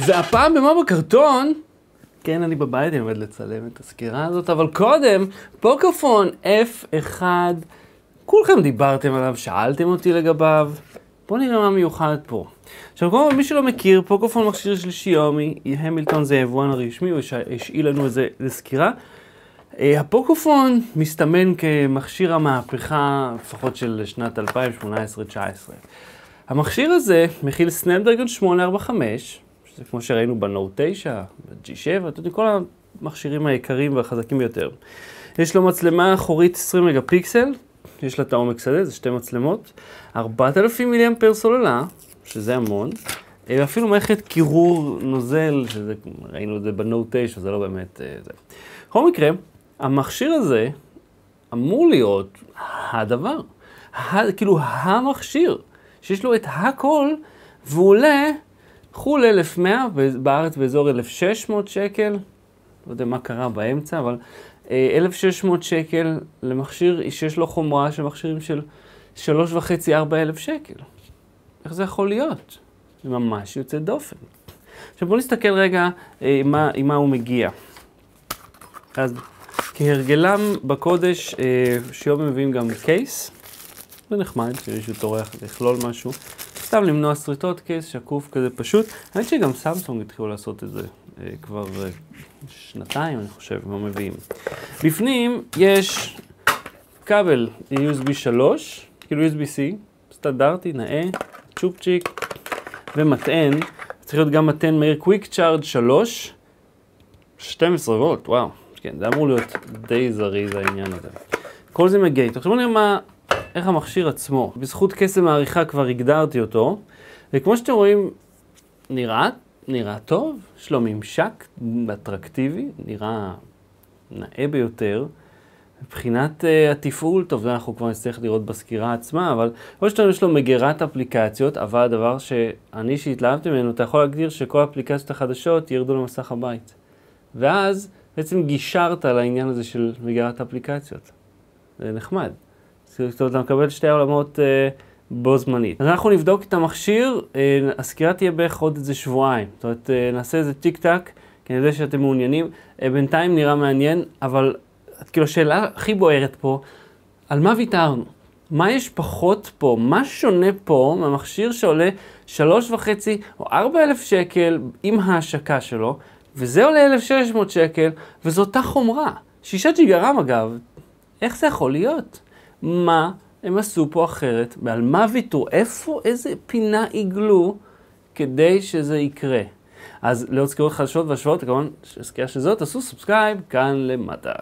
והפעם במה בקרטון, כן, אני בבית, אני עומד לצלם את הסקירה הזאת, אבל קודם, פוקופון F1, כולכם דיברתם עליו, שאלתם אותי לגביו, בואו נראה מה מיוחד פה. עכשיו, קודם מי שלא מכיר, פוקופון מכשיר של שיומי, המילטון זה היבואן הרשמי, הוא השאיל לנו איזה סקירה. אה, הפוקופון מסתמן כמכשיר המהפכה, לפחות של שנת 2018-2019. המכשיר הזה מכיל סנאפדרגון 845, שזה כמו שראינו בנוט 9, ב-G7, אתם יודעים, כל המכשירים היקרים והחזקים ביותר. יש לו מצלמה אחורית 20 מגה פיקסל, יש לה את העומק שדה, זה שתי מצלמות, 4,000 מיליאם פר סוללה, שזה המון, ואפילו מערכת קירור נוזל, שזה, ראינו את זה בנוט 9, זה לא באמת אה, זה. בכל מקרה, המכשיר הזה אמור להיות הדבר, ה, כאילו המכשיר, שיש לו את הכל, והוא עולה חו"ל 1,100, בארץ באזור 1,600 שקל, לא יודע מה קרה באמצע, אבל 1,600 אה, שקל למכשיר שיש לו חומרה של מכשירים של 3,500-4,000 שקל. איך זה יכול להיות? זה ממש יוצא דופן. עכשיו בואו נסתכל רגע אה, מה, עם מה הוא מגיע. אז כהרגלם בקודש, אה, שיום מביאים גם קייס, זה נחמד, שמישהו טורח לכלול משהו. סתם למנוע שריטות, קייס שקוף כזה פשוט. האמת שגם סמסונג התחילו לעשות את זה אה, כבר אה, שנתיים, אני חושב, הם מביאים. בפנים יש כבל USB 3, כאילו USB-C, סטנדרטי, נאה, צ'ופצ'יק, ומטען, צריך להיות גם מטען מהיר קוויק צ'ארג' 3, 12 וולט, וואו, כן, זה אמור להיות די זריז העניין הזה. כל זה מגייט. עכשיו בואו נראה מה, איך המכשיר עצמו. בזכות קסם העריכה כבר הגדרתי אותו, וכמו שאתם רואים, נראה, נראה טוב, יש לו ממשק אטרקטיבי, נראה נאה ביותר. מבחינת uh, התפעול, טוב, זה אנחנו כבר נצטרך לראות בסקירה עצמה, אבל כמו שאתה יש לו מגירת אפליקציות, אבל הדבר שאני שהתלהבתי ממנו, אתה יכול להגדיר שכל האפליקציות החדשות ירדו למסך הבית. ואז בעצם גישרת על העניין הזה של מגירת אפליקציות. זה נחמד. זאת אומרת, אתה מקבל שתי עולמות אה, בו זמנית. אז אנחנו נבדוק את המכשיר, אה, הסקירה תהיה בערך עוד איזה שבועיים. זאת אומרת, אה, נעשה איזה טיק טק, כי אני יודע שאתם מעוניינים. אה, בינתיים נראה מעניין, אבל כאילו השאלה הכי בוערת פה, על מה ויתרנו? מה יש פחות פה? מה שונה פה מהמכשיר שעולה שלוש וחצי או ארבע אלף שקל עם ההשקה שלו, וזה עולה 1,600 שקל, וזו אותה חומרה. שישה ג'יגה רם אגב, איך זה יכול להיות? מה הם עשו פה אחרת, ועל מה ויתרו, איפה, איזה פינה עיגלו כדי שזה יקרה. אז לעוד סקירות חדשות והשוואות, כמובן, סקירה של זאת, תעשו סאבסקרייב כאן למטה.